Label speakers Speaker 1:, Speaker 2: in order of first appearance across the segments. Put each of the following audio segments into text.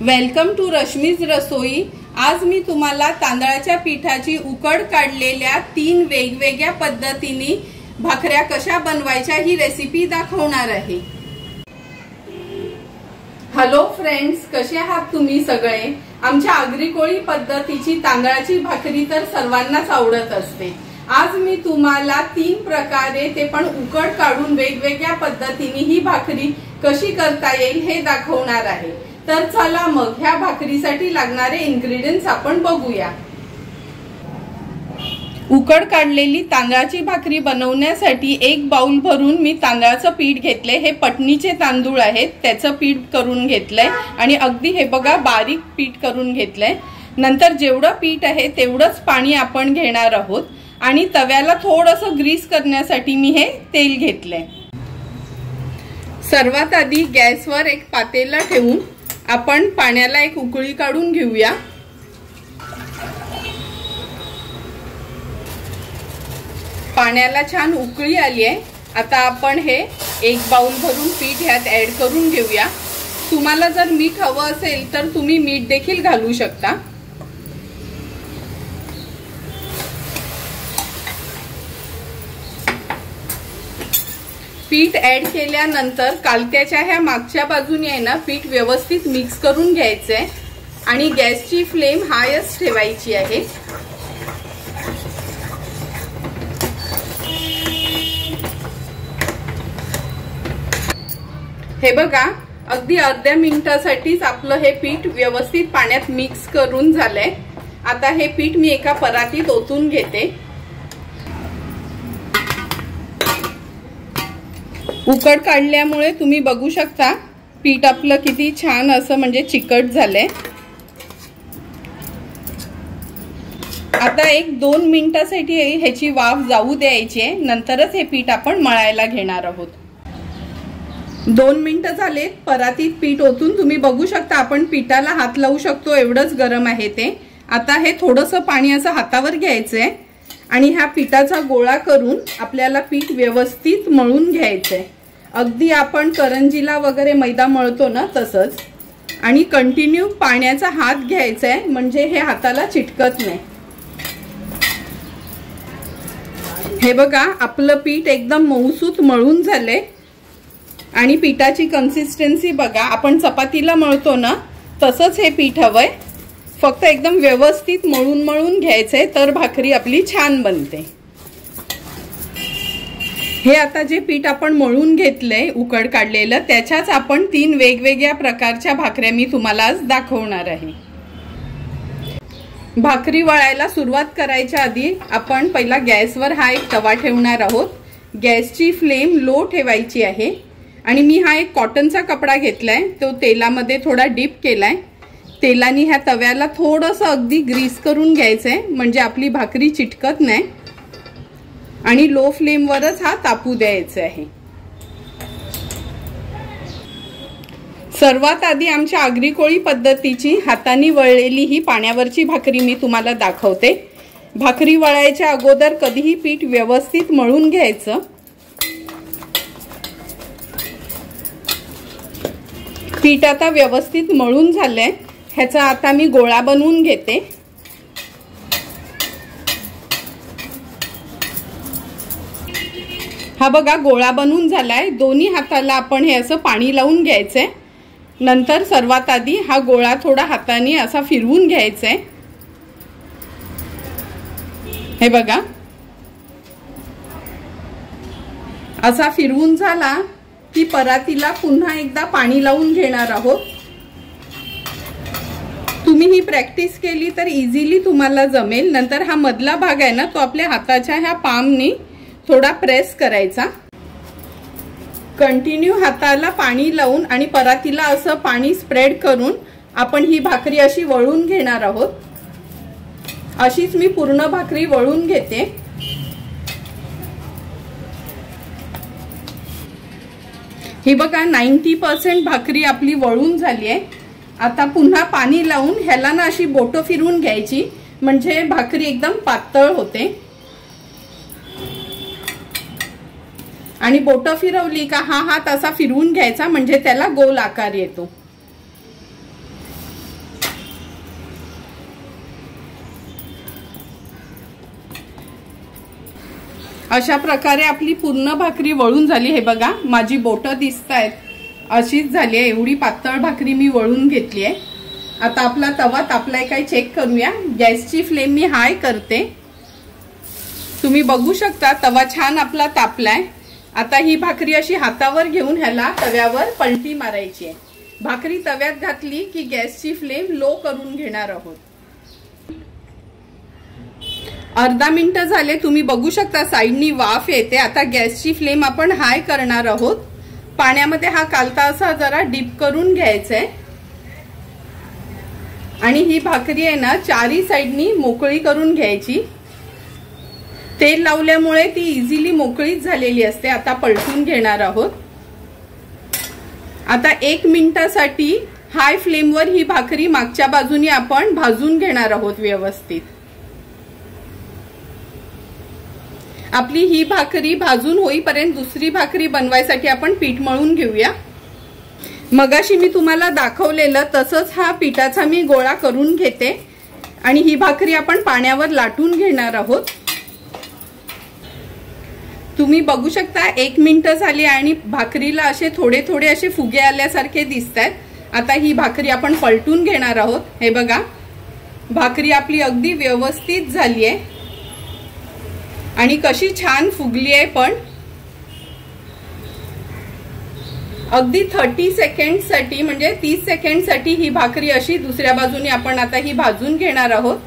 Speaker 1: Welcome to Rashmi's रसोई. आज मी तुम्हाला तांदळाच्या पिठाची उकड काढलेल्या तीन वेगवेगळ्या पद्धतीने भाकऱ्या कशा बनवायच्या ही रेसिपी दाखवणार आहे. हॅलो फ्रेंड्स कसे आहात तुम्ही सगळे? आमच्या आगरी पद्धतीची तांदळाची भाकरी तर सर्वांनाच आवडत असते. आज मी तुम्हाला तीन प्रकारे ते पण उकड काढून वेगवेगळ्या पद्धतीने ही भाकरी कशी करता येईल हे दाखवणार आहे. तर चला मग ह्या भाकरीसाठी लागणारे इन्ग्रेडियंट्स आपण बघूया. उकड काढलेली तांदळाची भाकरी बनवण्यासाठी एक बाउल भरून मी तांदळाचं पीठ घेतले हे पटणीचे तांदूळ आहेत त्याचं पीठ करून घेतलंय. आणि अगदी हे बघा बारीक पीठ करून घेतलंय. नंतर जेवढं पीठ आहे तेवढंच पाणी आपण घेणार आहोत. आणि तव्याला थोडस ग्रीस करण्यासाठी मी हे तेल घेतलंय. सर्वात आधी गॅसवर एक पातेला ठेवून आपण पाण्याला एक उकळी काढून घेऊया. पाण्याला छान उकळी आली आहे. आता आपण हे एक बाउल भरून पीठ ह्यात ऍड करून घेऊया. तुम्हाला जर मीठ हवं असेल तर तुम्ही मीठ देखील घालू शकता. पीठ ऍड केल्यानंतर कालक्याच्या ह्या मागच्या बाजूने आहे ना पीठ व्यवस्थित मिक्स करून घ्यायचंय. आणि गॅसची फ्लेम हायच ठेवायची आहे. हे बघा अगदी अर्ध्या मिनिटासाठीच आपलं हे पीठ व्यवस्थित पाण्यात मिक्स करून झालंय. आता हे पीठ मी एका परातीत ओतून घेते. उकड काढल्यामुळे तुम्ही बघू शकता पीठ आपलं किती छान असं म्हणजे चिकट झालंय. आता एक दोन मिनिटासाठी ह्याची वाफ जाऊ द्यायची आहे नंतरच हे पीठ आपण मळायला घेणार आहोत. दोन मिनिटं झालेत परातीत पीठ ओतून तुम्ही बघू शकता आपण पिठाला हात लावू शकतो एवढंच गरम आहे ते. आता हे थोडंसं पाणी असं हातावर घ्यायचंय. आणि ह्या पिठाचा गोळा करून आपल्याला पीठ व्यवस्थित मळून घ्यायचंय. अगदी आपण करंजीला वगैरे मैदा मळतो ना तसंच. आणि कंटिन्यू पाण्याचा हात घ्यायचा आहे म्हणजे हे हाताला चिटकत नाही. हे बघा आपलं पीठ एकदम मऊसूत मळून झाले आणि पिठाची कन्सिस्टन्सी बघा आपण चपातीला मळतो ना तसंच हे पीठ हवंय. फक्त एकदम व्यवस्थित मळून मळून घ्यायचंय तर भाकरी आपली छान बनते. हे आता जे पीठ आपण मळून घेतलंय उकड काढलेलं त्याच्याच आपण तीन वेगवेगळ्या प्रकारच्या भाकऱ्या मी तुम्हाला आज दाखवणार आहे. भाकरी वळायला सुरुवात करायच्या आधी आपण पहिला गॅसवर हा एक तवा ठेवणार आहोत. गॅसची फ्लेम लो ठेवायची आहे. आणि मी हा एक कॉटनचा कपडा घेतलाय तो तेलामध्ये थोडा डीप केलाय. तेलाने ह्या तव्याला थोडंसं अगदी ग्रीस करून घ्यायचं आहे म्हणजे आपली भाकरी चिटकत नाही. आणि लो फ्लेमवरच हा तापू द्यायचा आहे. सर्वात आधी आमच्या आगरी कोळी पद्धतीची हाताने वळलेली ही पाण्यावरची भाकरी मी तुम्हाला दाखवते. भाकरी वळायच्या अगोदर कधीही पीठ व्यवस्थित मळून घ्यायचं. पीठ आता व्यवस्थित मळून झालंय. ह्याचा आता मी गोळा बनवून घेते. हा बघा गोळा बनवून झालाय. दोन्ही हाताला आपण हे असं पाणी लावून घ्यायचंय. नंतर सर्वात आधी हा गोळा थोडा हाताने असा फिरवून घ्यायचंय. हे बघा. असा फिरवून झाला की परातीला पुन्हा एकदा पाणी लावून घेणार आहोत. तुम्ही ही प्रॅक्टिस केली तर इझिली तुम्हाला जमेल. नंतर हा मधला भाग आहे ना तो आपल्या हाताच्या ह्या पामनी थोडा प्रेस करायचा. कंटिन्यू हाताला पाणी लावून आणि परातीला असं पाणी स्प्रेड करून आपण ही भाकरी अशी वळून घेणार आहोत. अशीच मी पूर्ण भाकरी वळून घेते. ही बघा नाईन्टी पर्सेंट भाकरी आपली वळून झाली आहे. आता पुन्हा पाणी लावून ह्याला ना अशी बोटं फिरवून घ्यायची. म्हणजे भाकरी एकदम पातळ होते. आणि बोटं फिरवली का हा हात असा फिरवून घ्यायचा म्हणजे त्याला गोल आकार येतो. अशा प्रकारे आपली पूर्ण भाकरी वळून झाली. हे बघा माझी बोटं दिसत आहेत अशीच झाली आहे. एवढी पातळ भाकरी मी वळून घेतली आहे. आता आपला तवा तापलाय काय चेक करूया. गॅसची फ्लेम मी हाय करते. तुम्ही बघू शकता तवा छान आपला तापलाय. आता ही भाकरी अशी हातावर घेऊन ह्याला तव्यावर पलटी मारायची आहे. भाकरी तव्यात घातली की गॅसची फ्लेम लो करून घेणार आहोत. अर्धा मिनटं झाले तुम्ही बघू शकता साईडनी वाफ येते. आता गॅसची फ्लेम आपण हाय करणार आहोत. पाण्यामध्ये हा कालता असा जरा डीप करून घ्यायचा आहे आणि ही भाकरी आहे ना चारी साईडनी मोकळी करून घ्यायची. तेल लावल्यामुळे ती इझिली मोकळीच झालेली असते आता पलटून घेणार आहोत. आता एक मिनिटासाठी हाय फ्लेमवर ही भाकरी मागच्या बाजूनी आपण भाजून घेणार आहोत व्यवस्थित. आपली ही भाकरी भाजून होईपर्यंत दुसरी भाकरी बनवायसाठी आपण पीठ मळून घेऊया. मगाशी मी तुम्हाला दाखवलेलं तसंच हा पिठाचा मी गोळा करून घेते. आणि ही भाकरी आपण पाण्यावर लाटून घेणार आहोत. तुम्ही बघू शकता एक मिनिट झाली आणि भाकरीला असे थोडे थोडे असे फुगे आल्यासारखे दिसत आहेत आता ही भाकरी आपण पलटून घेणार आहोत. हे बघा भाकरी आपली अगदी व्यवस्थित झाली आहे आणि कशी छान फुगली आहे पण. अगदी थर्टी सेकंडसाठी म्हणजे तीस सेकंडसाठी ही भाकरी अशी दुसऱ्या बाजूने आपण आता ही भाजून घेणार आहोत.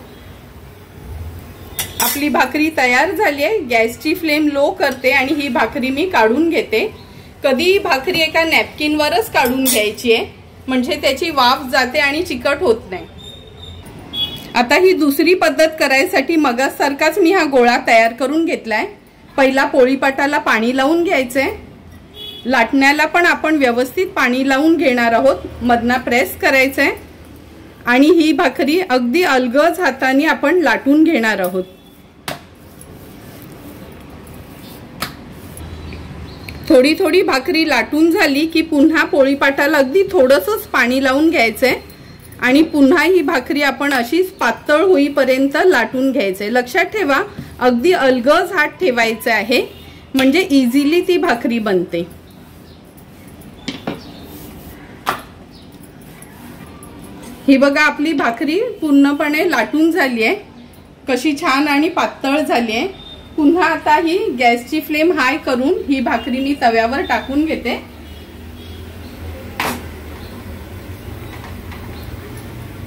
Speaker 1: आपली भाकरी तयार झाली आहे गॅसची फ्लेम लो करते आणि ही भाकरी मी काढून घेते. कधी भाकरी एका नॅपकिनवरच काढून घ्यायची आहे म्हणजे त्याची वाफ जाते आणि चिकट होत नाही. आता ही दुसरी पद्धत करायसाठी मगासारखाच मी हा गोळा तयार करून घेतलाय. पहिला पोळीपाटाला पाणी लावून घ्यायचंय. लाटण्याला पण आपण व्यवस्थित पाणी लावून घेणार आहोत. मधना प्रेस करायचंय. आणि ही भाकरी अगदी अलगज हाताने आपण लाटून घेणार आहोत. थोडी थोडी भाकरी लाटून झाली की पुन्हा पोळीपाटाला अगदी थोडंसंच पाणी लावून घ्यायचंय. आणि पुन्हा ही भाकरी आपण अशीच पातळ होईपर्यंत लाटून घ्यायचे. लक्षात ठेवा अगदी अलगज हात ठेवायचे आहे म्हणजे इझिली ती भाकरी बनते. ही बघा आपली भाकरी पूर्णपणे लाटून झाली आहे कशी छान आणि पातळ झाली आहे पुन्हा आता ही गॅसची फ्लेम हाय करून ही भाकरी मी तव्यावर टाकून घेते.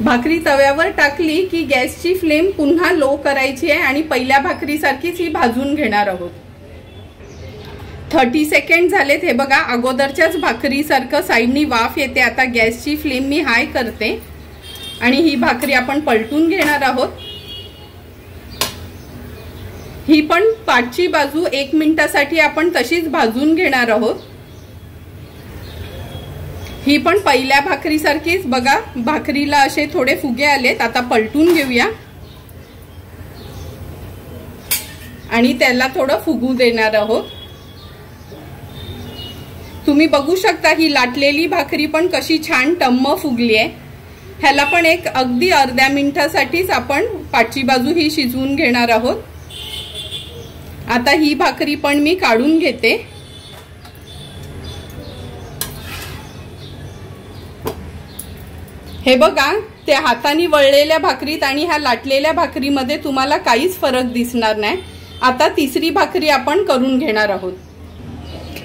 Speaker 1: भाकरी तव्यावर टाकली की गॅसची फ्लेम पुन्हा लो करायची आहे आणि पहिल्या भाकरीसारखीच ही भाजून घेणार आहोत. थर्टी सेकंड झालेत हे बघा अगोदरच्याच भाकरीसारखं साईडनी वाफ येते आता गॅसची फ्लेम मी हाय करते. आणि ही भाकरी आपण पलटून घेणार आहोत. ही पण पाठची बाजू एक मिनिटासाठी आपण तशीच भाजून घेणार आहोत. ही पण पहिल्या भाकरीसारखीच. बघा भाकरीला असे थोडे फुगे आलेत. आता पलटून घेऊया. आणि त्याला थोडं फुगू देणार आहोत. तुम्ही बघू शकता ही लाटलेली भाकरी पण कशी छान टम्म फुगली आहे ह्याला पण एक अगदी अर्ध्या मिनिटासाठीच आपण पाठची बाजू ही शिजवून घेणार आहोत. आता ही भाकरी पण मी काढून घेते. हे बघा त्या हाताने वळलेल्या भाकरीत आणि ह्या लाटलेल्या भाकरीमध्ये तुम्हाला काहीच फरक दिसणार नाही. आता तिसरी भाकरी आपण करून घेणार आहोत.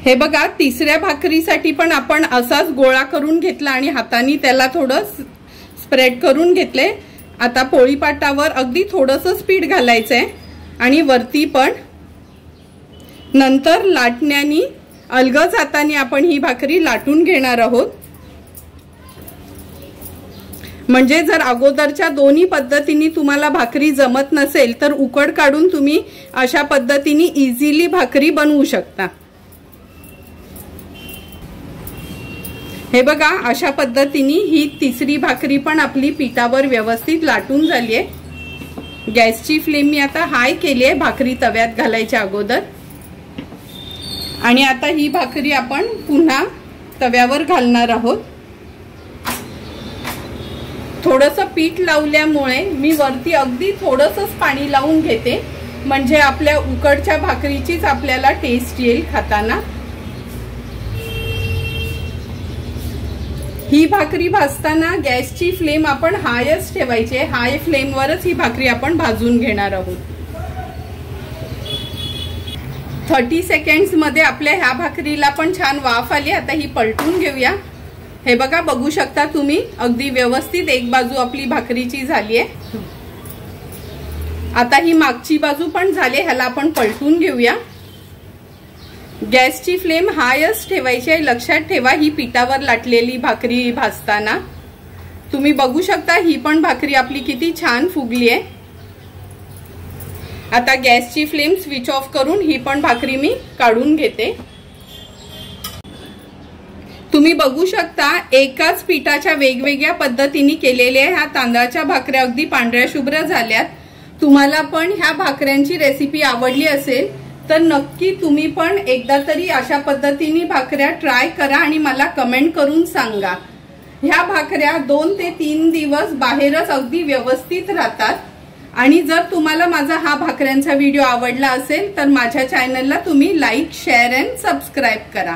Speaker 1: हे बघा तिसऱ्या भाकरीसाठी पण आपण असाच गोळा करून घेतला आणि हाताने त्याला थोडं स्प्रेड करून घेतले. आता पोळीपाटावर अगदी थोडंसं स्पीड घालायचं आहे आणि वरती पण नंतर लाटण्यानी अलगज हाताने आपण ही भाकरी लाटून घेणार आहोत. म्हणजे जर अगोदरच्या दोन्ही पद्धतीने तुम्हाला भाकरी जमत नसेल तर उकड काढून तुम्ही अशा पद्धतीने इझिली भाकरी बनवू शकता. हे बघा अशा पद्धतीने ही तिसरी भाकरी पण आपली पिठावर व्यवस्थित लाटून झाली आहे. गॅसची फ्लेम मी आता हाय केली आहे भाकरी तव्यात घालायच्या अगोदर. आणि आता ही भाकरी आपण पुन्हा तव्यावर घालणार आहोत. थोडंसं पीठ लावल्यामुळे मी वरती अगदी थोडंसंच पाणी लावून घेते. म्हणजे आपल्या उकडच्या भाकरीचीच आपल्याला टेस्ट येईल खाताना. ही भाकरी भाजताना गॅसची फ्लेम आपण हायच ठेवायची हाय फ्लेमवरच ही भाकरी आपण भाजून घेणार आहोत. थर्टी सेकंड्समध्ये आपल्या ह्या भाकरीला पण छान वाफ आली. आता ही पलटून घेऊया. हे बघा बघू शकता तुम्ही अगदी व्यवस्थित एक बाजू आपली भाकरीची झाली आहे. आता ही मागची बाजू पण झाली ह्याला आपण पलटून घेऊया. गॅसची फ्लेम हायच ठेवायची आहे लक्षात ठेवा ही पिठावर लाटलेली भाकरी भाजताना. तुम्ही बघू शकता ही पण भाकरी आपली किती छान फुगली आहे. आता गॅसची फ्लेम स्विच ऑफ करून ही पण भाकरी मी काढून घेते. तुम्ही बघू शकता एकाच पिठाच्या वेगवेगळ्या पद्धतीने केलेल्या ह्या तांदळाच्या भाकऱ्या अगदी पांढऱ्या शुभ्र झाल्यात. तुम्हाला पण ह्या भाकऱ्यांची रेसिपी आवडली असेल तर नक्की तुम्ही पण एकदा तरी अशा पद्धतीने भाकऱ्या ट्राय करा आणि मला कमेंट करून सांगा. ह्या भाकऱ्या दोन ते तीन दिवस बाहेरच अगदी व्यवस्थित राहतात. आणि जर तुम्हाला माझा हा भाकऱ्यांचा व्हिडिओ आवडला असेल तर माझ्या चॅनलला तुम्ही लाईक शेअर अँड सबस्क्राईब करा.